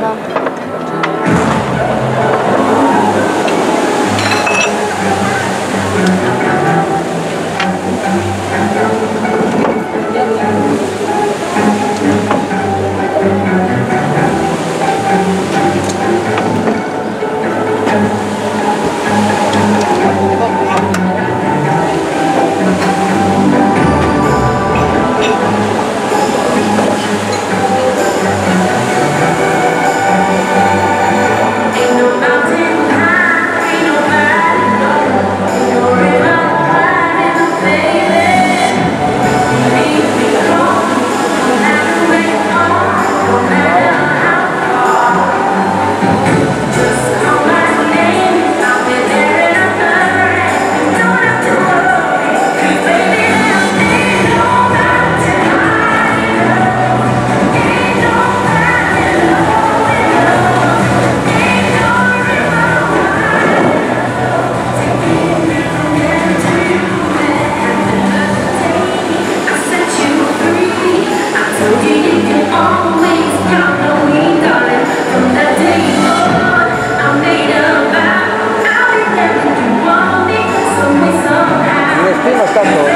Thank you. destino está todo.